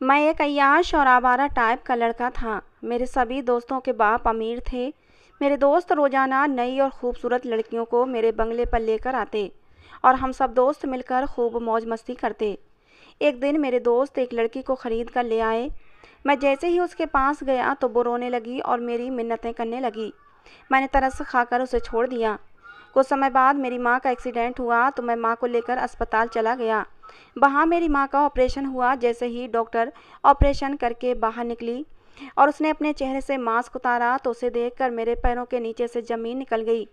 मैं एक अय्याश और आवारा टाइप का लड़का था। मेरे सभी दोस्तों के बाप अमीर थे। मेरे दोस्त रोज़ाना नई और ख़ूबसूरत लड़कियों को मेरे बंगले पर लेकर आते और हम सब दोस्त मिलकर खूब मौज मस्ती करते। एक दिन मेरे दोस्त एक लड़की को ख़रीद कर ले आए। मैं जैसे ही उसके पास गया तो वो रोने लगी और मेरी मिन्नतें करने लगी। मैंने तरस खाकर उसे छोड़ दिया। कुछ समय बाद मेरी माँ का एक्सीडेंट हुआ तो मैं माँ को लेकर अस्पताल चला गया। वहाँ मेरी माँ का ऑपरेशन हुआ, जैसे ही डॉक्टर ऑपरेशन करके बाहर निकली और उसने अपने चेहरे से मास्क उतारा तो उसे देखकर मेरे पैरों के नीचे से ज़मीन निकल गई।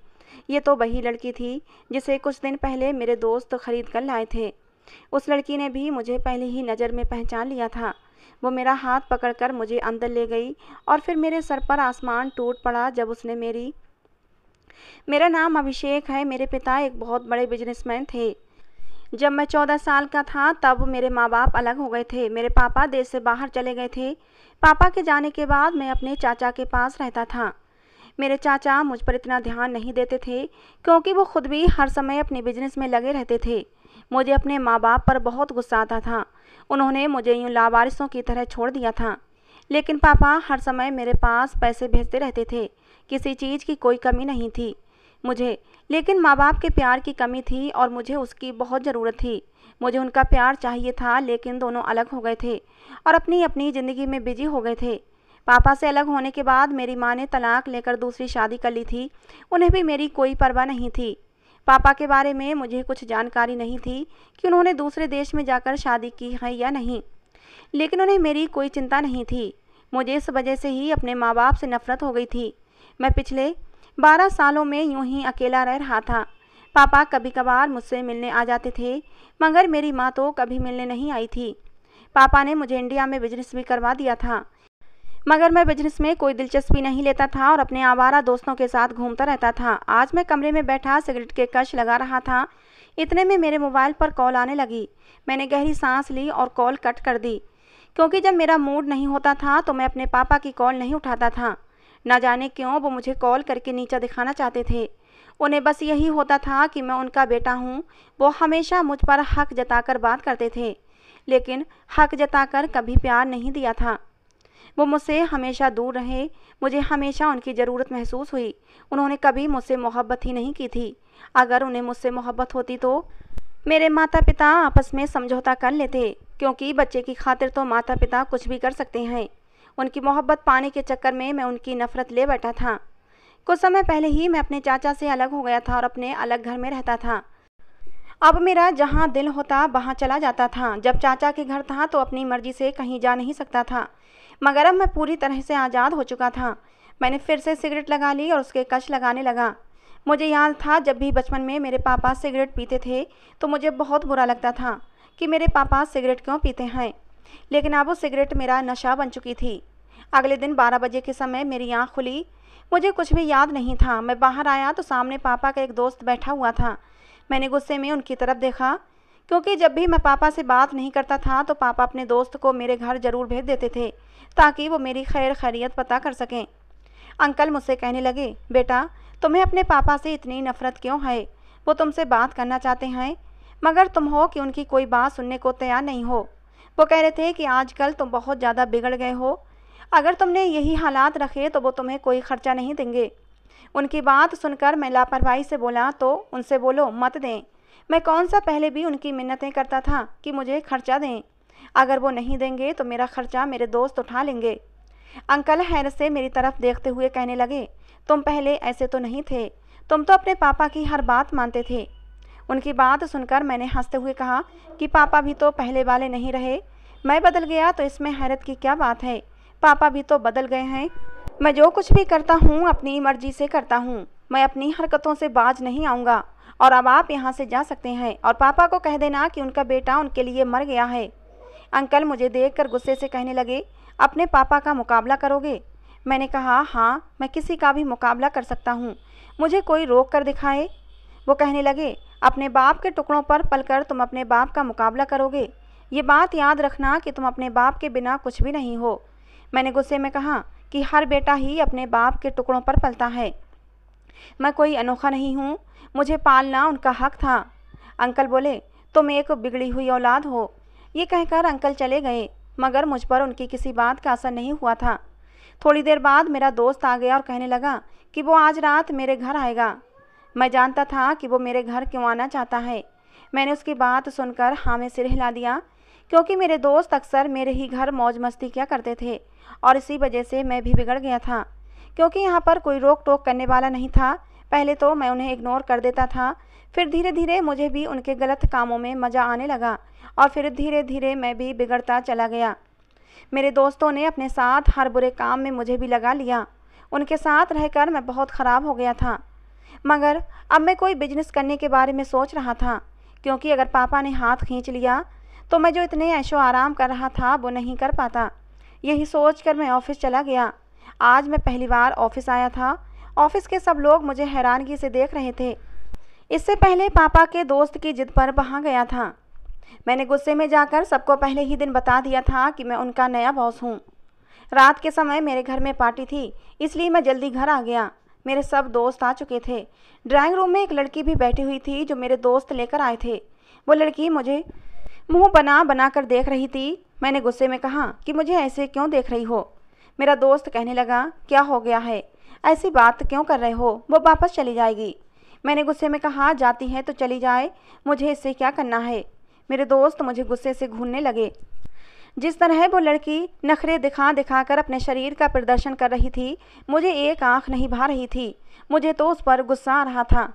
ये तो वही लड़की थी, जिसे कुछ दिन पहले मेरे दोस्त खरीद कर लाए थे। उस लड़की ने भी मुझे पहले ही नज़र में पहचान लिया था। वो मेरा हाथ पकड़कर मुझे अंदर ले गई और फिर मेरे सर पर आसमान टूट पड़ा जब उसने मेरी, मेरा नाम अभिषेक है। मेरे पिता एक बहुत बड़े बिजनेसमैन थे। जब मैं चौदह साल का था, तब मेरे माँ बाप अलग हो गए थे। मेरे पापा देश से बाहर चले गए थे। पापा के जाने के बाद मैं अपने चाचा के पास रहता था। मेरे चाचा मुझ पर इतना ध्यान नहीं देते थे, क्योंकि वो खुद भी हर समय अपने बिज़नेस में लगे रहते थे। मुझे अपने माँ बाप पर बहुत गुस्सा आता था। उन्होंने मुझे यूँ लावारिसों की तरह छोड़ दिया था। लेकिन पापा हर समय मेरे पास पैसे भेजते रहते थे। किसी चीज़ की कोई कमी नहीं थी। मुझे। लेकिन माँ बाप के प्यार की कमी थी और मुझे उसकी बहुत ज़रूरत थी। मुझे उनका प्यार चाहिए था, लेकिन दोनों अलग हो गए थे और अपनी अपनी ज़िंदगी में बिज़ी हो गए थे। पापा से अलग होने के बाद मेरी माँ ने तलाक लेकर दूसरी शादी कर ली थी। उन्हें भी मेरी कोई परवाह नहीं थी। पापा के बारे में मुझे कुछ जानकारी नहीं थी कि उन्होंने दूसरे देश में जाकर शादी की है या नहीं। लेकिन उन्हें मेरी कोई चिंता नहीं थी। मुझे इस वजह से ही अपने माँ बाप से नफरत हो गई थी। मैं पिछले बारह सालों में यूँ ही अकेला रह रहा था। पापा कभी कभार मुझसे मिलने आ जाते थे, मगर मेरी माँ तो कभी मिलने नहीं आई थी। पापा ने मुझे इंडिया में बिज़नेस भी करवा दिया था, मगर मैं बिज़नेस में कोई दिलचस्पी नहीं लेता था और अपने आवारा दोस्तों के साथ घूमता रहता था। आज मैं कमरे में बैठा सिगरेट के कश लगा रहा था। इतने में मेरे मोबाइल पर कॉल आने लगी। मैंने गहरी सांस ली और कॉल कट कर दी। क्योंकि जब मेरा मूड नहीं होता था तो मैं अपने पापा की कॉल नहीं उठाता था। न जाने क्यों वो मुझे कॉल करके नीचा दिखाना चाहते थे। उन्हें बस यही होता था कि मैं उनका बेटा हूँ। वो हमेशा मुझ पर हक जताकर बात करते थे, लेकिन हक जताकर कभी प्यार नहीं दिया था। वो मुझसे हमेशा दूर रहे, मुझे हमेशा उनकी ज़रूरत महसूस हुई। उन्होंने कभी मुझसे मोहब्बत ही नहीं की थी। अगर उन्हें मुझसे मोहब्बत होती तो मेरे माता पिता आपस में समझौता कर लेते, क्योंकि बच्चे की खातिर तो माता पिता कुछ भी कर सकते हैं। उनकी मोहब्बत पाने के चक्कर में मैं उनकी नफ़रत ले बैठा था। कुछ समय पहले ही मैं अपने चाचा से अलग हो गया था और अपने अलग घर में रहता था। अब मेरा जहाँ दिल होता, वहाँ चला जाता था। जब चाचा के घर था तो अपनी मर्ज़ी से कहीं जा नहीं सकता था। मगर अब मैं पूरी तरह से आज़ाद हो चुका था। मैंने फिर से सिगरेट लगा ली और उसके कश लगाने लगा। मुझे याद था, जब भी बचपन में मेरे पापा सिगरेट पीते थे तो मुझे बहुत बुरा लगता था कि मेरे पापा सिगरेट क्यों पीते हैं। लेकिन अब वो सिगरेट मेरा नशा बन चुकी थी। अगले दिन बारह बजे के समय मेरी आँख खुली। मुझे कुछ भी याद नहीं था। मैं बाहर आया तो सामने पापा का एक दोस्त बैठा हुआ था। मैंने गुस्से में उनकी तरफ़ देखा। क्योंकि जब भी मैं पापा से बात नहीं करता था तो पापा अपने दोस्त को मेरे घर ज़रूर भेज देते थे, ताकि वो मेरी खैर खैरियत पता कर सकें। अंकल मुझसे कहने लगे, बेटा, तुम्हें अपने पापा से इतनी नफ़रत क्यों है? वो तुमसे बात करना चाहते हैं, मगर तुम हो कि उनकी कोई बात सुनने को तैयार नहीं हो। वो कह रहे थे कि आजकल तुम बहुत ज़्यादा बिगड़ गए हो। अगर तुमने यही हालात रखे तो वो तुम्हें कोई खर्चा नहीं देंगे। उनकी बात सुनकर मैं लापरवाही से बोला तो उनसे बोलो, मत दें। मैं कौन सा पहले भी उनकी मिन्नतें करता था कि मुझे खर्चा दें? अगर वो नहीं देंगे तो मेरा खर्चा मेरे दोस्त उठा लेंगे। अंकल हैरत से मेरी तरफ़ देखते हुए कहने लगे, तुम पहले ऐसे तो नहीं थे। तुम तो अपने पापा की हर बात मानते थे। उनकी बात सुनकर मैंने हँसते हुए कहा कि पापा भी तो पहले वाले नहीं रहे। मैं बदल गया तो इसमें हैरत की क्या बात है? पापा भी तो बदल गए हैं। मैं जो कुछ भी करता हूँ, अपनी मर्ज़ी से करता हूँ। मैं अपनी हरकतों से बाज नहीं आऊँगा। और अब आप यहाँ से जा सकते हैं। और पापा को कह देना कि उनका बेटा उनके लिए मर गया है। अंकल मुझे देखकर गुस्से से कहने लगे, अपने पापा का मुकाबला करोगे? मैंने कहा हाँ मैं किसी का भी मुकाबला कर सकता हूँ। मुझे कोई रोक कर दिखाए? वो कहने लगे अपने बाप के टुकड़ों पर पलकर तुम अपने बाप का मुकाबला करोगे। ये बात याद रखना कि तुम अपने बाप के बिना कुछ भी नहीं हो। मैंने गुस्से में कहा कि हर बेटा ही अपने बाप के टुकड़ों पर पलता है। मैं कोई अनोखा नहीं हूँ। मुझे पालना उनका हक था। अंकल बोले, तुम एक बिगड़ी हुई औलाद हो। ये कहकर अंकल चले गए, मगर मुझ पर उनकी किसी बात का असर नहीं हुआ था। थोड़ी देर बाद मेरा दोस्त आ गया और कहने लगा कि वो आज रात मेरे घर आएगा। मैं जानता था कि वो मेरे घर क्यों आना चाहता है। मैंने उसकी बात सुनकर हाँ सिर हिला दिया, क्योंकि मेरे दोस्त अक्सर मेरे ही घर मौज मस्ती किया करते थे, और इसी वजह से मैं भी बिगड़ गया था। क्योंकि यहाँ पर कोई रोक टोक करने वाला नहीं था। पहले तो मैं उन्हें इग्नोर कर देता था। फिर धीरे धीरे मुझे भी उनके गलत कामों में मज़ा आने लगा, और फिर धीरे धीरे मैं भी बिगड़ता चला गया। मेरे दोस्तों ने अपने साथ हर बुरे काम में मुझे भी लगा लिया। उनके साथ रहकर मैं बहुत ख़राब हो गया था। मगर अब मैं कोई बिज़नेस करने के बारे में सोच रहा था, क्योंकि अगर पापा ने हाथ खींच लिया तो मैं जो इतने ऐशो आराम कर रहा था, वो नहीं कर पाता। यही सोच कर मैं ऑफ़िस चला गया। आज मैं पहली बार ऑफ़िस आया था। ऑफ़िस के सब लोग मुझे हैरानगी से देख रहे थे। इससे पहले पापा के दोस्त की जिद पर वहाँ गया था। मैंने गुस्से में जाकर सबको पहले ही दिन बता दिया था कि मैं उनका नया बॉस हूँ। रात के समय मेरे घर में पार्टी थी, इसलिए मैं जल्दी घर आ गया। मेरे सब दोस्त आ चुके थे। ड्राइंग रूम में एक लड़की भी बैठी हुई थी जो मेरे दोस्त लेकर आए थे। वो लड़की मुझे मुँह बना बना कर देख रही थी। मैंने गुस्से में कहा कि मुझे ऐसे क्यों देख रही हो? मेरा दोस्त कहने लगा, क्या हो गया है? ऐसी बात क्यों कर रहे हो? वो वापस चली जाएगी। मैंने गुस्से में कहा, जाती है तो चली जाए। मुझे इससे क्या करना है? मेरे दोस्त मुझे गुस्से से घूरने लगे। जिस तरह वो लड़की नखरे दिखा दिखा कर अपने शरीर का प्रदर्शन कर रही थी, मुझे एक आँख नहीं भा रही थी। मुझे तो उस पर गुस्सा आ रहा था।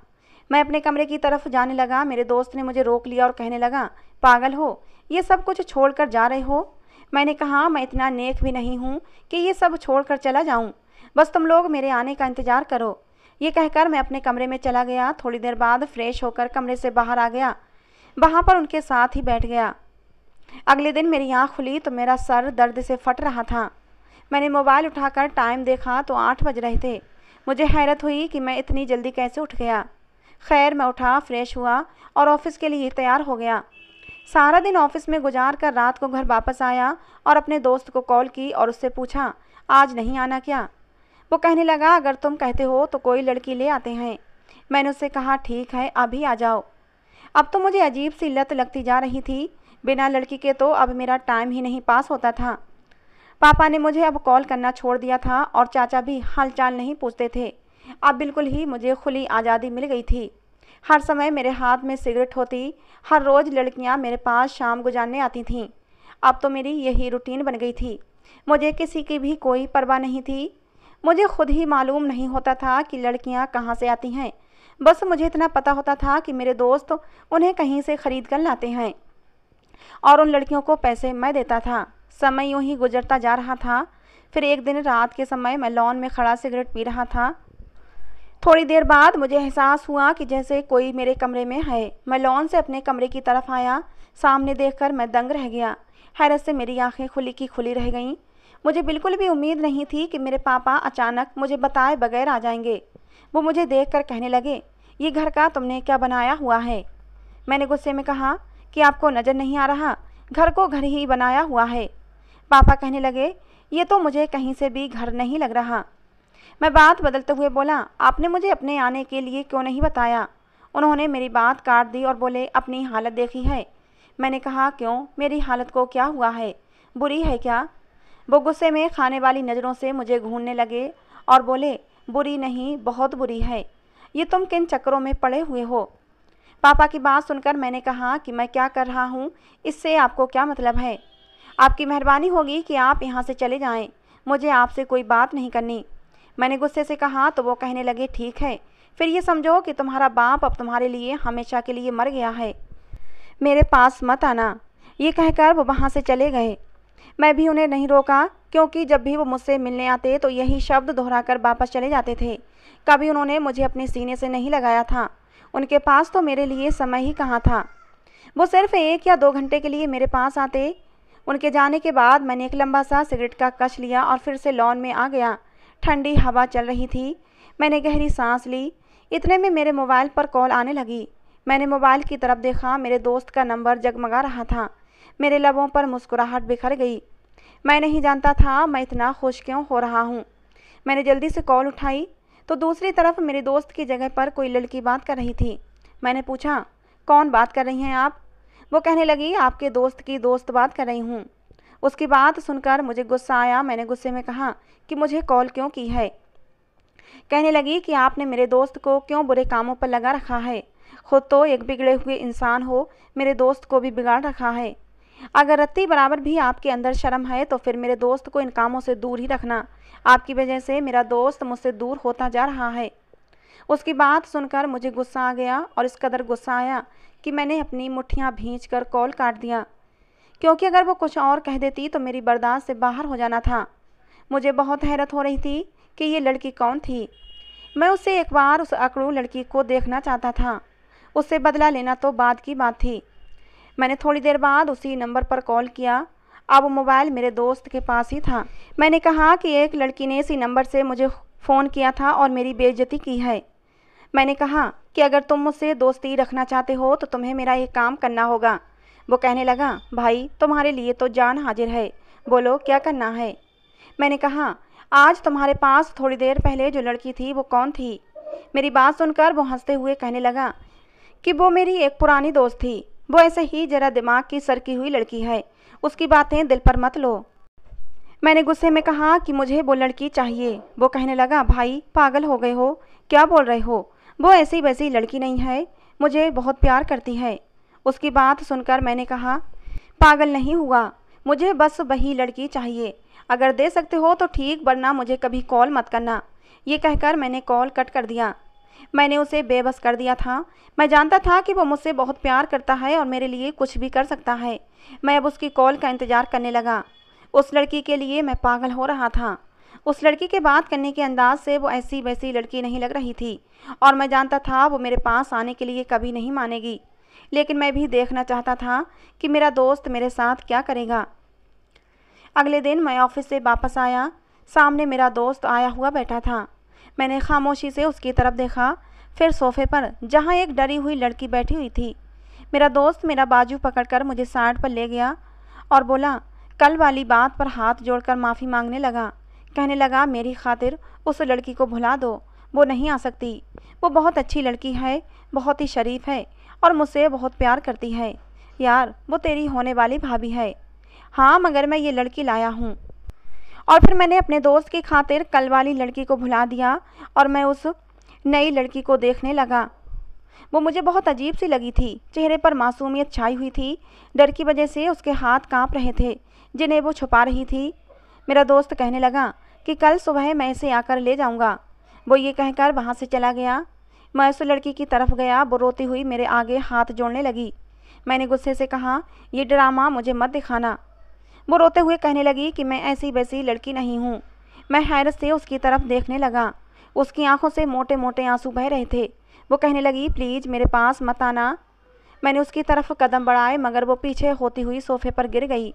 मैं अपने कमरे की तरफ़ जाने लगा। मेरे दोस्त ने मुझे रोक लिया और कहने लगा, पागल हो, ये सब कुछ छोड़कर जा रहे हो? मैंने कहा, मैं इतना नेक भी नहीं हूँ कि ये सब छोड़कर चला जाऊँ। बस तुम लोग मेरे आने का इंतज़ार करो। ये कहकर मैं अपने कमरे में चला गया। थोड़ी देर बाद फ्रेश होकर कमरे से बाहर आ गया। वहाँ पर उनके साथ ही बैठ गया। अगले दिन मेरी आँख खुली तो मेरा सर दर्द से फट रहा था। मैंने मोबाइल उठाकर टाइम देखा तो आठ बज रहे थे। मुझे हैरत हुई कि मैं इतनी जल्दी कैसे उठ गया। खैर, मैं उठा, फ्रेश हुआ और ऑफ़िस के लिए तैयार हो गया। सारा दिन ऑफ़िस में गुजार कर रात को घर वापस आया और अपने दोस्त को कॉल की और उससे पूछा, आज नहीं आना क्या? वो कहने लगा, अगर तुम कहते हो तो कोई लड़की ले आते हैं। मैंने उससे कहा, ठीक है, अभी आ जाओ। अब तो मुझे अजीब सी लत लगती जा रही थी बिना लड़की के तो अब मेरा टाइम ही नहीं पास होता था। पापा ने मुझे अब कॉल करना छोड़ दिया था और चाचा भी हालचाल नहीं पूछते थे। अब बिल्कुल ही मुझे खुली आज़ादी मिल गई थी। हर समय मेरे हाथ में सिगरेट होती, हर रोज़ लड़कियाँ मेरे पास शाम गुजारने आती थीं। अब तो मेरी यही रूटीन बन गई थी। मुझे किसी की भी कोई परवाह नहीं थी। मुझे खुद ही मालूम नहीं होता था कि लड़कियाँ कहाँ से आती हैं। बस मुझे इतना पता होता था कि मेरे दोस्त उन्हें कहीं से ख़रीद कर लाते हैं। और उन लड़कियों को पैसे मैं देता था। समय यूँ ही गुजरता जा रहा था। फिर एक दिन रात के समय मैं लॉन में खड़ा सिगरेट पी रहा था। थोड़ी देर बाद मुझे एहसास हुआ कि जैसे कोई मेरे कमरे में है। मैं लॉन से अपने कमरे की तरफ़ आया। सामने देखकर मैं दंग रह गया। हैरत से मेरी आँखें खुली की खुली रह गईं। मुझे बिल्कुल भी उम्मीद नहीं थी कि मेरे पापा अचानक मुझे बताए बगैर आ जाएँगे। वो मुझे देखकर कहने लगे, ये घर का तुमने क्या बनाया हुआ है? मैंने गुस्से में कहा कि आपको नज़र नहीं आ रहा? घर को घर ही बनाया हुआ है। पापा कहने लगे, ये तो मुझे कहीं से भी घर नहीं लग रहा। मैं बात बदलते हुए बोला, आपने मुझे अपने आने के लिए क्यों नहीं बताया? उन्होंने मेरी बात काट दी और बोले, अपनी हालत देखी है। मैंने कहा, क्यों? मेरी हालत को क्या हुआ है? बुरी है क्या? वो गुस्से में खाने वाली नज़रों से मुझे घूरने लगे और बोले, बुरी नहीं, बहुत बुरी है। ये तुम किन चक्करों में पड़े हुए हो? पापा की बात सुनकर मैंने कहा कि मैं क्या कर रहा हूँ? इससे आपको क्या मतलब है? आपकी मेहरबानी होगी कि आप यहाँ से चले जाएँ। मुझे आपसे कोई बात नहीं करनी। मैंने गुस्से से कहा तो वो कहने लगे, ठीक है। फिर ये समझो कि तुम्हारा बाप अब तुम्हारे लिए हमेशा के लिए मर गया है। मेरे पास मत आना। ये कहकर वो वहाँ से चले गए। मैं भी उन्हें नहीं रोका, क्योंकि जब भी वो मुझसे मिलने आते तो यही शब्द दोहराकर वापस चले जाते थे। कभी उन्होंने मुझे अपने सीने से नहीं लगाया था। उनके पास तो मेरे लिए समय ही कहाँ था? वो सिर्फ़ एक या दो घंटे के लिए मेरे पास आते। उनके जाने के बाद मैंने एक लंबा सा सिगरेट का कश लिया और फिर से लॉन में आ गया। ठंडी हवा चल रही थी। मैंने गहरी सांस ली। इतने में मेरे मोबाइल पर कॉल आने लगी। मैंने मोबाइल की तरफ़ देखा। मेरे दोस्त का नंबर जगमगा रहा था। मेरे लबों पर मुस्कुराहट बिखर गई। मैं नहीं जानता था मैं इतना खुश क्यों हो रहा हूँ। मैंने जल्दी से कॉल उठाई। तो दूसरी तरफ़ मेरे दोस्त की जगह पर कोई लड़की बात कर रही थी। मैंने पूछा, कौन बात कर रही हैं आप? वो कहने लगी, आपके दोस्त की दोस्त बात कर रही हूँ। उसकी बात सुनकर मुझे गुस्सा आया। मैंने गुस्से में कहा कि मुझे कॉल क्यों की है? कहने लगी कि आपने मेरे दोस्त को क्यों बुरे कामों पर लगा रखा है? खुद तो एक बिगड़े हुए इंसान हो, मेरे दोस्त को भी बिगाड़ रखा है। अगर रत्ती बराबर भी आपके अंदर शर्म है तो फिर मेरे दोस्त को इन कामों से दूर ही रखना। आपकी वजह से मेरा दोस्त मुझसे दूर होता जा रहा है। उसकी बात सुनकर मुझे गुस्सा आ गया और इस कदर गुस्सा आया कि मैंने अपनी मुठ्ठियाँ भींच कर कॉल काट दिया। क्योंकि अगर वो कुछ और कह देती तो मेरी बर्दाश्त से बाहर हो जाना था। मुझे बहुत हैरत हो रही थी कि ये लड़की कौन थी। मैं उससे एक बार उस अकड़ू लड़की को देखना चाहता था। उससे बदला लेना तो बाद की बात थी। मैंने थोड़ी देर बाद उसी नंबर पर कॉल किया। अब मोबाइल मेरे दोस्त के पास ही था। मैंने कहा कि एक लड़की ने इसी नंबर से मुझे फ़ोन किया था और मेरी बेइज्जती की है। मैंने कहा कि अगर तुम मुझसे दोस्ती रखना चाहते हो तो तुम्हें मेरा ये काम करना होगा। वो कहने लगा, भाई, तुम्हारे लिए तो जान हाजिर है। बोलो, क्या करना है? मैंने कहा, आज तुम्हारे पास थोड़ी देर पहले जो लड़की थी वो कौन थी? मेरी बात सुनकर वो हँसते हुए कहने लगा कि वो मेरी एक पुरानी दोस्त थी। वो ऐसे ही जरा दिमाग की सरकी हुई लड़की है। उसकी बातें दिल पर मत लो। मैंने गुस्से में कहा कि मुझे वो लड़की चाहिए। वो कहने लगा, भाई, पागल हो गए हो। क्या बोल रहे हो? वो ऐसी वैसी लड़की नहीं है। मुझे बहुत प्यार करती है। उसकी बात सुनकर मैंने कहा, पागल नहीं हुआ। मुझे बस वही लड़की चाहिए। अगर दे सकते हो तो ठीक, वरना मुझे कभी कॉल मत करना। ये कहकर मैंने कॉल कट कर दिया। मैंने उसे बेबस कर दिया था। मैं जानता था कि वो मुझसे बहुत प्यार करता है और मेरे लिए कुछ भी कर सकता है। मैं अब उसकी कॉल का इंतज़ार करने लगा। उस लड़की के लिए मैं पागल हो रहा था। उस लड़की के बात करने के अंदाज से वो ऐसी वैसी लड़की नहीं लग रही थी और मैं जानता था वो मेरे पास आने के लिए कभी नहीं मानेगी। लेकिन मैं भी देखना चाहता था कि मेरा दोस्त मेरे साथ क्या करेगा। अगले दिन मैं ऑफ़िस से वापस आया। सामने मेरा दोस्त आया हुआ बैठा था। मैंने खामोशी से उसकी तरफ़ देखा, फिर सोफे पर, जहाँ एक डरी हुई लड़की बैठी हुई थी। मेरा दोस्त मेरा बाजू पकड़कर मुझे साइड पर ले गया और बोला, कल वाली बात पर हाथ जोड़कर माफ़ी मांगने लगा। कहने लगा, मेरी खातिर उस लड़की को भुला दो, वो नहीं आ सकती। वो बहुत अच्छी लड़की है, बहुत ही शरीफ है और मुझसे बहुत प्यार करती है। यार, वो तेरी होने वाली भाभी है। हाँ मगर मैं ये लड़की लाया हूँ। और फिर मैंने अपने दोस्त की खातिर कल वाली लड़की को भुला दिया और मैं उस नई लड़की को देखने लगा। वो मुझे बहुत अजीब सी लगी थी। चेहरे पर मासूमियत छाई हुई थी। डर की वजह से उसके हाथ काँप रहे थे, जिन्हें वो छुपा रही थी। मेरा दोस्त कहने लगा कि कल सुबह मैं इसे आकर ले जाऊँगा। वो ये कहकर वहाँ से चला गया। मैं उस लड़की की तरफ़ गया। वो रोती हुई मेरे आगे हाथ जोड़ने लगी। मैंने गुस्से से कहा यह ड्रामा मुझे मत दिखाना। वो रोते हुए कहने लगी कि मैं ऐसी वैसी लड़की नहीं हूँ। मैं हैरत से उसकी तरफ़ देखने लगा। उसकी आँखों से मोटे मोटे आँसू बह रहे थे। वो कहने लगी, प्लीज़, मेरे पास मत आना। मैंने उसकी तरफ़ कदम बढ़ाए, मगर वो पीछे होती हुई सोफे पर गिर गई।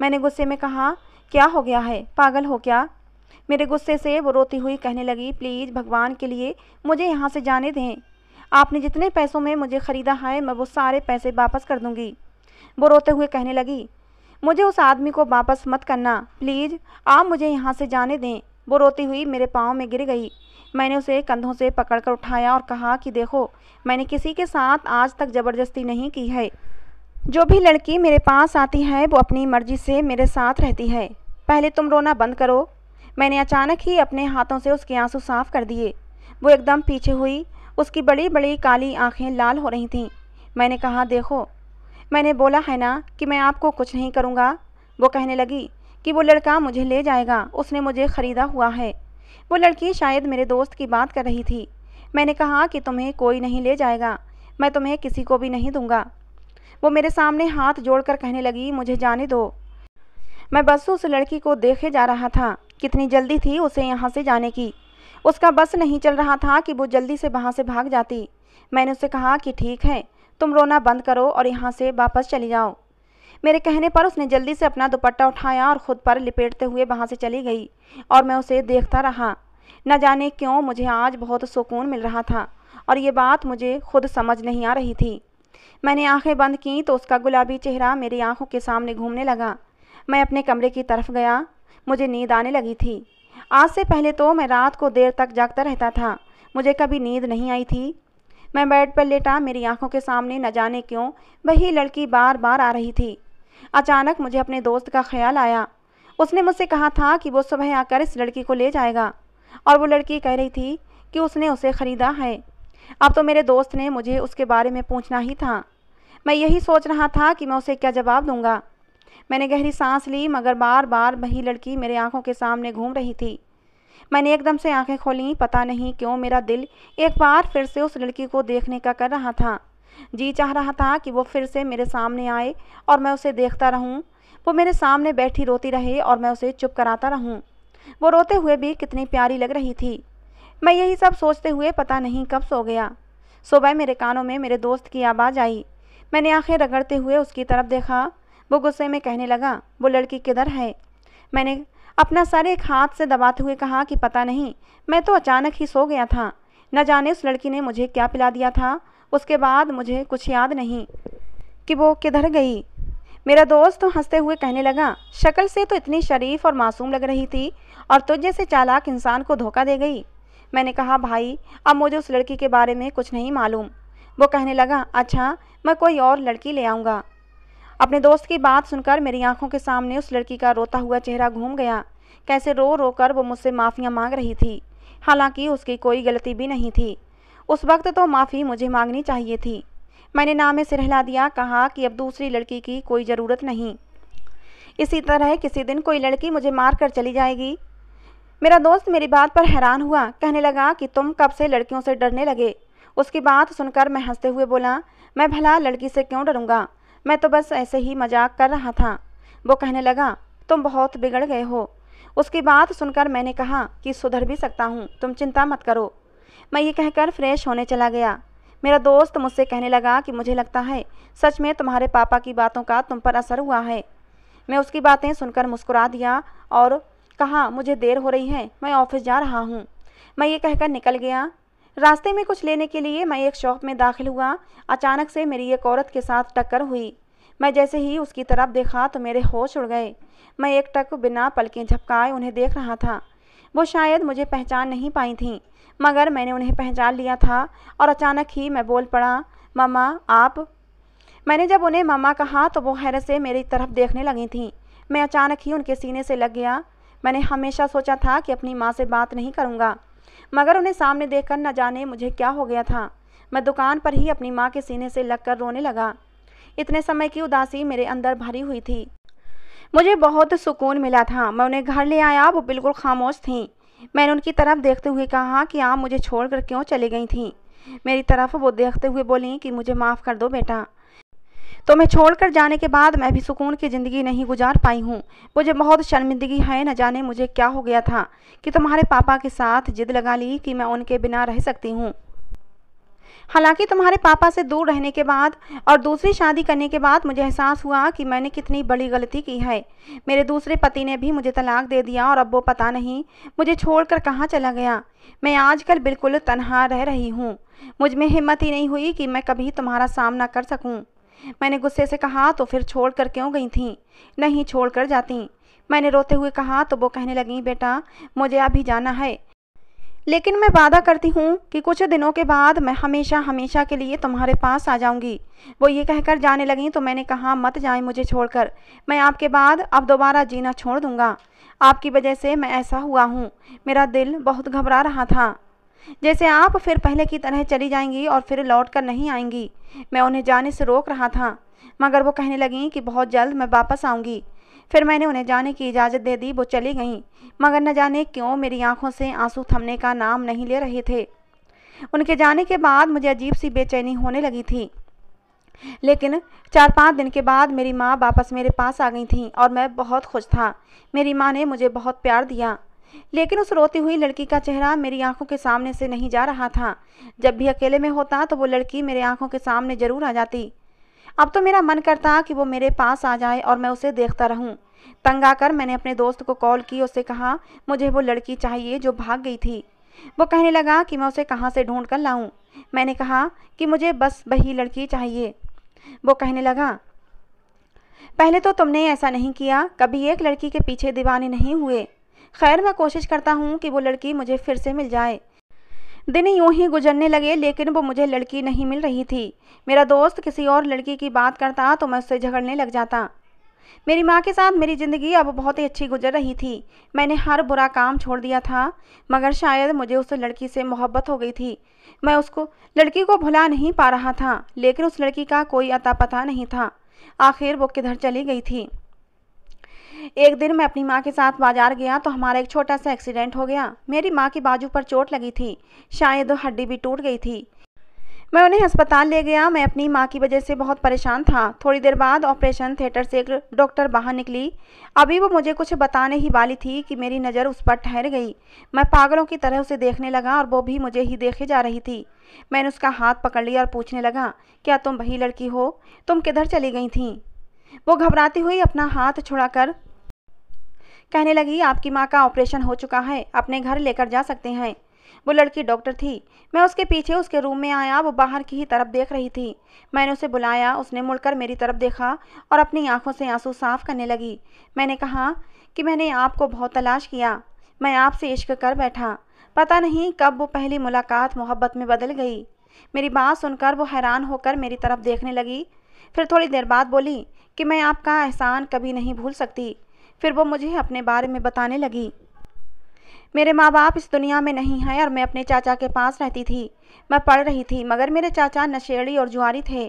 मैंने गुस्से में कहा, क्या हो गया है? पागल हो क्या? मेरे गुस्से से वो रोती हुई कहने लगी, प्लीज़, भगवान के लिए मुझे यहाँ से जाने दें। आपने जितने पैसों में मुझे ख़रीदा है, मैं वो सारे पैसे वापस कर दूँगी। वो रोते हुए कहने लगी मुझे उस आदमी को वापस मत करना, प्लीज़। आप मुझे यहाँ से जाने दें। वो रोती हुई मेरे पाँव में गिर गई। मैंने उसे कंधों से पकड़कर उठाया और कहा कि देखो, मैंने किसी के साथ आज तक ज़बरदस्ती नहीं की है। जो भी लड़की मेरे पास आती है, वो अपनी मर्ज़ी से मेरे साथ रहती है। पहले तुम रोना बंद करो। मैंने अचानक ही अपने हाथों से उसके आँसू साफ़ कर दिए। वो एकदम पीछे हुई। उसकी बड़ी बड़ी काली आँखें लाल हो रही थीं। मैंने कहा, देखो मैंने बोला, है ना, कि मैं आपको कुछ नहीं करूँगा। वो कहने लगी कि वो लड़का मुझे ले जाएगा, उसने मुझे ख़रीदा हुआ है। वो लड़की शायद मेरे दोस्त की बात कर रही थी। मैंने कहा कि तुम्हें कोई नहीं ले जाएगा, मैं तुम्हें किसी को भी नहीं दूँगा। वो मेरे सामने हाथ जोड़कर कहने लगी, मुझे जाने दो। मैं बस उस लड़की को देखे जा रहा था, कितनी जल्दी थी उसे यहाँ से जाने की। उसका बस नहीं चल रहा था कि वो जल्दी से वहाँ से भाग जाती। मैंने उसे कहा कि ठीक है तुम रोना बंद करो और यहाँ से वापस चली जाओ। मेरे कहने पर उसने जल्दी से अपना दुपट्टा उठाया और ख़ुद पर लिपेटते हुए वहाँ से चली गई और मैं उसे देखता रहा। न जाने क्यों मुझे आज बहुत सुकून मिल रहा था और ये बात मुझे खुद समझ नहीं आ रही थी। मैंने आँखें बंद की तो उसका गुलाबी चेहरा मेरी आँखों के सामने घूमने लगा। मैं अपने कमरे की तरफ़ गया। मुझे नींद आने लगी थी। आज से पहले तो मैं रात को देर तक जागता रहता था। मुझे कभी नींद नहीं आई थी। मैं बेड पर लेटा, मेरी आँखों के सामने न जाने क्यों, वही लड़की बार बार आ रही थी। अचानक मुझे अपने दोस्त का ख्याल आया। उसने मुझसे कहा था कि वो सुबह आकर इस लड़की को ले जाएगा, और वो लड़की कह रही थी कि उसने उसे ख़रीदा है। अब तो मेरे दोस्त ने मुझे उसके बारे में पूछना ही था। मैं यही सोच रहा था कि मैं उसे क्या जवाब दूँगा। मैंने गहरी सांस ली, मगर बार बार वही लड़की मेरे आँखों के सामने घूम रही थी। मैंने एकदम से आँखें खोली, पता नहीं क्यों मेरा दिल एक बार फिर से उस लड़की को देखने का कर रहा था। जी चाह रहा था कि वो फिर से मेरे सामने आए और मैं उसे देखता रहूँ। वो मेरे सामने बैठी रोती रहे और मैं उसे चुप कराता रहूँ। वो रोते हुए भी कितनी प्यारी लग रही थी। मैं यही सब सोचते हुए पता नहीं कब सो गया। सुबह मेरे कानों में मेरे दोस्त की आवाज़ आई। मैंने आँखें रगड़ते हुए उसकी तरफ़ देखा। वो गुस्से में कहने लगा, वो लड़की किधर है? मैंने अपना सर एक हाथ से दबाते हुए कहा कि पता नहीं, मैं तो अचानक ही सो गया था। न जाने उस लड़की ने मुझे क्या पिला दिया था, उसके बाद मुझे कुछ याद नहीं कि वो किधर गई। मेरा दोस्त तो हँसते हुए कहने लगा, शक्ल से तो इतनी शरीफ और मासूम लग रही थी और तुझ जैसे चालाक इंसान को धोखा दे गई। मैंने कहा, भाई, अब मुझे उस लड़की के बारे में कुछ नहीं मालूम। वो कहने लगा अच्छा मैं कोई और लड़की ले आऊँगा। अपने दोस्त की बात सुनकर मेरी आँखों के सामने उस लड़की का रोता हुआ चेहरा घूम गया। कैसे रो रो कर वो मुझसे माफ़ियाँ मांग रही थी। हालाँकि उसकी कोई गलती भी नहीं थी। उस वक्त तो माफ़ी मुझे मांगनी चाहिए थी। मैंने नामे से रहला दिया, कहा कि अब दूसरी लड़की की कोई ज़रूरत नहीं। इसी तरह किसी दिन कोई लड़की मुझे मार कर चली जाएगी। मेरा दोस्त मेरी बात पर हैरान हुआ। कहने लगा कि तुम कब से लड़कियों से डरने लगे। उसकी बात सुनकर मैं हँसते हुए बोला, मैं भला लड़की से क्यों डरूँगा? मैं तो बस ऐसे ही मज़ाक कर रहा था। वो कहने लगा, तुम बहुत बिगड़ गए हो। उसकी बात सुनकर मैंने कहा कि सुधर भी सकता हूँ, तुम चिंता मत करो। मैं ये कहकर फ्रेश होने चला गया। मेरा दोस्त मुझसे कहने लगा कि मुझे लगता है सच में तुम्हारे पापा की बातों का तुम पर असर हुआ है। मैं उसकी बातें सुनकर मुस्कुरा दिया और कहा, मुझे देर हो रही है, मैं ऑफ़िस जा रहा हूँ। मैं ये कहकर निकल गया। रास्ते में कुछ लेने के लिए मैं एक शॉप में दाखिल हुआ। अचानक से मेरी एक औरत के साथ टक्कर हुई। मैं जैसे ही उसकी तरफ़ देखा तो मेरे होश उड़ गए। मैं एक टक बिना पलकें झपकाए उन्हें देख रहा था। वो शायद मुझे पहचान नहीं पाई थी, मगर मैंने उन्हें पहचान लिया था और अचानक ही मैं बोल पड़ा, मामा, आप? मैंने जब उन्हें मामा कहा तो वो हैरत से मेरी तरफ़ देखने लगी थी। मैं अचानक ही उनके सीने से लग गया। मैंने हमेशा सोचा था कि अपनी माँ से बात नहीं करूँगा, मगर उन्हें सामने देखकर न जाने मुझे क्या हो गया था। मैं दुकान पर ही अपनी माँ के सीने से लगकर रोने लगा। इतने समय की उदासी मेरे अंदर भरी हुई थी। मुझे बहुत सुकून मिला था। मैं उन्हें घर ले आया। वो बिल्कुल खामोश थी। मैंने उनकी तरफ़ देखते हुए कहा कि आप मुझे छोड़कर क्यों चली गई थी? मेरी तरफ़ वो देखते हुए बोली कि मुझे माफ़ कर दो बेटा। तो मैं छोड़कर जाने के बाद मैं भी सुकून की ज़िंदगी नहीं गुजार पाई हूँ। मुझे बहुत शर्मिंदगी है। न जाने मुझे क्या हो गया था कि तुम्हारे पापा के साथ जिद लगा ली कि मैं उनके बिना रह सकती हूँ। हालाँकि तुम्हारे पापा से दूर रहने के बाद और दूसरी शादी करने के बाद मुझे एहसास हुआ कि मैंने कितनी बड़ी गलती की है। मेरे दूसरे पति ने भी मुझे तलाक दे दिया और अब वो पता नहीं मुझे छोड़कर कहाँ चला गया। मैं आजकल बिल्कुल तनहा रह रही हूँ। मुझमें हिम्मत ही नहीं हुई कि मैं कभी तुम्हारा सामना कर सकूँ। मैंने गुस्से से कहा तो फिर छोड़ कर क्यों गई थी? नहीं छोड़ कर जाती। मैंने रोते हुए कहा तो वो कहने लगी, बेटा, मुझे अभी जाना है। लेकिन मैं वादा करती हूँ कि कुछ दिनों के बाद मैं हमेशा हमेशा के लिए तुम्हारे पास आ जाऊँगी। वो ये कहकर जाने लगी तो मैंने कहा, मत जाए मुझे छोड़कर। मैं आपके बाद अब दोबारा जीना छोड़ दूँगा। आपकी वजह से मैं ऐसा हुआ हूँ। मेरा दिल बहुत घबरा रहा था। जैसे आप फिर पहले की तरह चली जाएँगी और फिर लौट कर नहीं आएँगी। मैं उन्हें जाने से रोक रहा था, मगर वो कहने लगी कि बहुत जल्द मैं वापस आऊँगी। फिर मैंने उन्हें जाने की इजाज़त दे दी, वो चली गईं। मगर न जाने क्यों मेरी आँखों से आँसू थमने का नाम नहीं ले रहे थे। उनके जाने के बाद मुझे अजीब सी बेचैनी होने लगी थी। लेकिन चार पाँच दिन के बाद मेरी माँ वापस मेरे पास आ गई थी और मैं बहुत खुश था। मेरी माँ ने मुझे बहुत प्यार दिया। लेकिन उस रोती हुई लड़की का चेहरा मेरी आँखों के सामने से नहीं जा रहा था। जब भी अकेले में होता तो वो लड़की मेरे आँखों के सामने ज़रूर आ जाती। अब तो मेरा मन करता कि वो मेरे पास आ जाए और मैं उसे देखता रहूँ। तंग आकर मैंने अपने दोस्त को कॉल की, उससे कहा, मुझे वो लड़की चाहिए जो भाग गई थी। वो कहने लगा कि मैं उसे कहाँ से ढूंढ कर लाऊँ? मैंने कहा कि मुझे बस वही लड़की चाहिए। वो कहने लगा, पहले तो तुमने ऐसा नहीं किया, कभी एक लड़की के पीछे दीवाने नहीं हुए। खैर, मैं कोशिश करता हूँ कि वो लड़की मुझे फिर से मिल जाए। दिन यूँ ही गुजरने लगे, लेकिन वो मुझे लड़की नहीं मिल रही थी। मेरा दोस्त किसी और लड़की की बात करता तो मैं उससे झगड़ने लग जाता। मेरी माँ के साथ मेरी ज़िंदगी अब बहुत ही अच्छी गुजर रही थी। मैंने हर बुरा काम छोड़ दिया था, मगर शायद मुझे उस लड़की से मोहब्बत हो गई थी। मैं उसको, लड़की को भुला नहीं पा रहा था, लेकिन उस लड़की का कोई अता पता नहीं था। आखिर वो किधर चली गई थी? एक दिन मैं अपनी माँ के साथ बाज़ार गया तो हमारा एक छोटा सा एक्सीडेंट हो गया। मेरी माँ की बाजू पर चोट लगी थी। शायद हड्डी भी टूट गई थी। मैं उन्हें अस्पताल ले गया। मैं अपनी माँ की वजह से बहुत परेशान था। थोड़ी देर बाद ऑपरेशन थिएटर से एक डॉक्टर बाहर निकली। अभी वो मुझे कुछ बताने ही वाली थी कि मेरी नज़र उस पर ठहर गई। मैं पागलों की तरह उसे देखने लगा और वो भी मुझे ही देखे जा रही थी। मैंने उसका हाथ पकड़ लिया और पूछने लगा, क्या तुम वही लड़की हो? तुम किधर चली गई थी? वो घबराती हुई अपना हाथ छुड़ाकर कहने लगी, आपकी माँ का ऑपरेशन हो चुका है, अपने घर लेकर जा सकते हैं। वो लड़की डॉक्टर थी। मैं उसके पीछे उसके रूम में आया, वो बाहर की ही तरफ़ देख रही थी। मैंने उसे बुलाया, उसने मुड़कर मेरी तरफ़ देखा और अपनी आँखों से आँसू साफ़ करने लगी। मैंने कहा कि मैंने आपको बहुत तलाश किया। मैं आपसे इश्क कर बैठा। पता नहीं कब वो पहली मुलाकात मोहब्बत में बदल गई। मेरी बात सुनकर वो हैरान होकर मेरी तरफ़ देखने लगी। फिर थोड़ी देर बाद बोली कि मैं आपका एहसान कभी नहीं भूल सकती। फिर वो मुझे अपने बारे में बताने लगी। मेरे माँ बाप इस दुनिया में नहीं हैं और मैं अपने चाचा के पास रहती थी। मैं पढ़ रही थी, मगर मेरे चाचा नशेड़ी और जुआरी थे।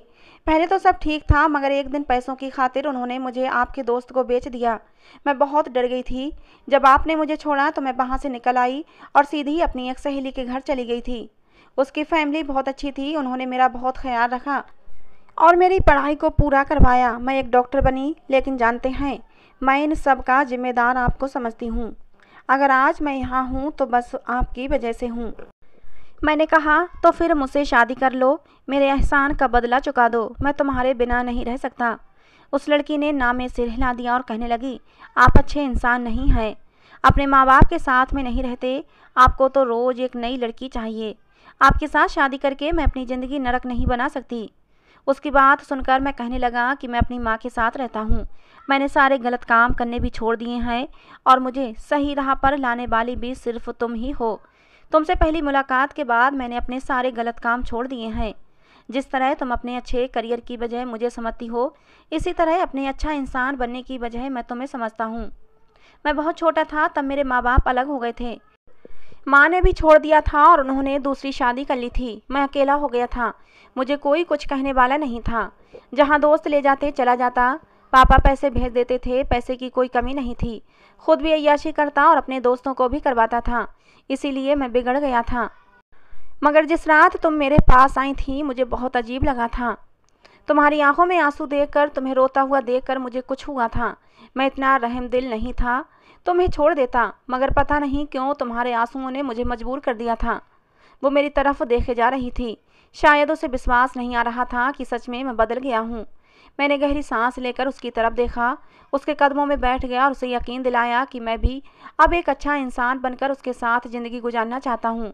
पहले तो सब ठीक था, मगर एक दिन पैसों की खातिर उन्होंने मुझे आपके दोस्त को बेच दिया। मैं बहुत डर गई थी। जब आपने मुझे छोड़ा तो मैं वहाँ से निकल आई और सीधी अपनी एक सहेली के घर चली गई थी। उसकी फैमिली बहुत अच्छी थी, उन्होंने मेरा बहुत ख्याल रखा और मेरी पढ़ाई को पूरा करवाया। मैं एक डॉक्टर बनी, लेकिन जानते हैं मैं इन सब का जिम्मेदार आपको समझती हूँ। अगर आज मैं यहाँ हूँ तो बस आपकी वजह से हूँ। मैंने कहा तो फिर मुझसे शादी कर लो। मेरे एहसान का बदला चुका दो। मैं तुम्हारे बिना नहीं रह सकता। उस लड़की ने नामे सिर हिला दिया और कहने लगी, आप अच्छे इंसान नहीं हैं। अपने माँ बाप के साथ में नहीं रहते। आपको तो रोज़ एक नई लड़की चाहिए। आपके साथ शादी करके मैं अपनी ज़िंदगी नरक नहीं बना सकती। उसकी बात सुनकर मैं कहने लगा कि मैं अपनी माँ के साथ रहता हूँ। मैंने सारे गलत काम करने भी छोड़ दिए हैं और मुझे सही राह पर लाने वाली भी सिर्फ़ तुम ही हो। तुमसे पहली मुलाकात के बाद मैंने अपने सारे गलत काम छोड़ दिए हैं। जिस तरह तुम अपने अच्छे करियर की बजाय मुझे समझती हो, इसी तरह अपने अच्छा इंसान बनने की बजाय मैं तुम्हें समझता हूँ। मैं बहुत छोटा था तब मेरे माँ बाप अलग हो गए थे। माँ ने भी छोड़ दिया था और उन्होंने दूसरी शादी कर ली थी। मैं अकेला हो गया था। मुझे कोई कुछ कहने वाला नहीं था। जहाँ दोस्त ले जाते, चला जाता। पापा पैसे भेज देते थे, पैसे की कोई कमी नहीं थी। खुद भी अयाशी करता और अपने दोस्तों को भी करवाता था। इसीलिए मैं बिगड़ गया था। मगर जिस रात तुम मेरे पास आई थी, मुझे बहुत अजीब लगा था। तुम्हारी आँखों में आँसू देखकर, तुम्हें रोता हुआ देखकर मुझे कुछ हुआ था। मैं इतना रहम दिल नहीं था। तुम्हें छोड़ देता, मगर पता नहीं क्यों तुम्हारे आंसुओं ने मुझे मजबूर कर दिया था। वो मेरी तरफ़ देखे जा रही थी। शायद उसे विश्वास नहीं आ रहा था कि सच में मैं बदल गया हूँ। मैंने गहरी सांस लेकर उसकी तरफ़ देखा, उसके कदमों में बैठ गया और उसे यकीन दिलाया कि मैं भी अब एक अच्छा इंसान बनकर उसके साथ ज़िंदगी गुजारना चाहता हूँ।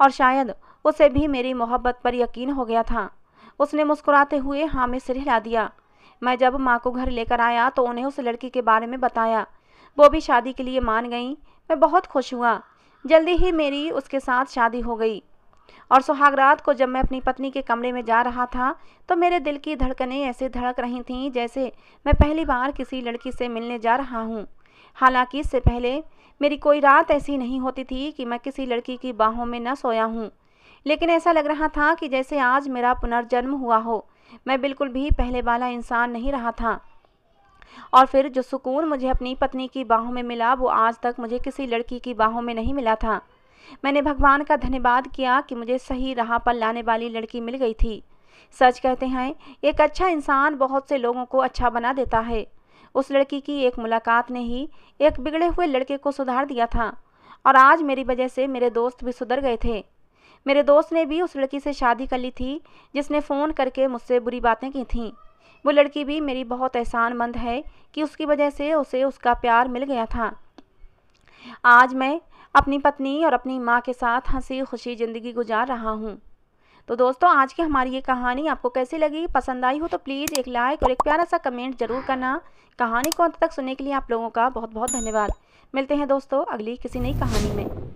और शायद उसे भी मेरी मोहब्बत पर यकीन हो गया था। उसने मुस्कुराते हुए हाँ में सिर हिला दिया। मैं जब माँ को घर लेकर आया तो उन्हें उस लड़की के बारे में बताया। वो भी शादी के लिए मान गई। मैं बहुत खुश हुआ। जल्दी ही मेरी उसके साथ शादी हो गई। और सुहाग रात को जब मैं अपनी पत्नी के कमरे में जा रहा था तो मेरे दिल की धड़कनें ऐसे धड़क रही थीं जैसे मैं पहली बार किसी लड़की से मिलने जा रहा हूँ। हालाँकि इससे पहले मेरी कोई रात ऐसी नहीं होती थी कि मैं किसी लड़की की बाहों में न सोया हूँ। लेकिन ऐसा लग रहा था कि जैसे आज मेरा पुनर्जन्म हुआ हो, मैं बिल्कुल भी पहले वाला इंसान नहीं रहा था। और फिर जो सुकून मुझे अपनी पत्नी की बाहों में मिला, वो आज तक मुझे किसी लड़की की बाहों में नहीं मिला था। मैंने भगवान का धन्यवाद किया कि मुझे सही राह पर लाने वाली लड़की मिल गई थी। सच कहते हैं, एक अच्छा इंसान बहुत से लोगों को अच्छा बना देता है। उस लड़की की एक मुलाकात ने ही एक बिगड़े हुए लड़के को सुधार दिया था, और आज मेरी वजह से मेरे दोस्त भी सुधर गए थे। मेरे दोस्त ने भी उस लड़की से शादी कर ली थी, जिसने फ़ोन करके मुझसे बुरी बातें की थीं। वो लड़की भी मेरी बहुत एहसानमंद है कि उसकी वजह से उसे उसका प्यार मिल गया था। आज मैं अपनी पत्नी और अपनी माँ के साथ हँसी खुशी ज़िंदगी गुजार रहा हूँ। तो दोस्तों, आज की हमारी ये कहानी आपको कैसी लगी? पसंद आई हो तो प्लीज़ एक लाइक और एक प्यारा सा कमेंट ज़रूर करना। कहानी को अंत तक सुनने के लिए आप लोगों का बहुत बहुत धन्यवाद। मिलते हैं दोस्तों अगली किसी नई कहानी में।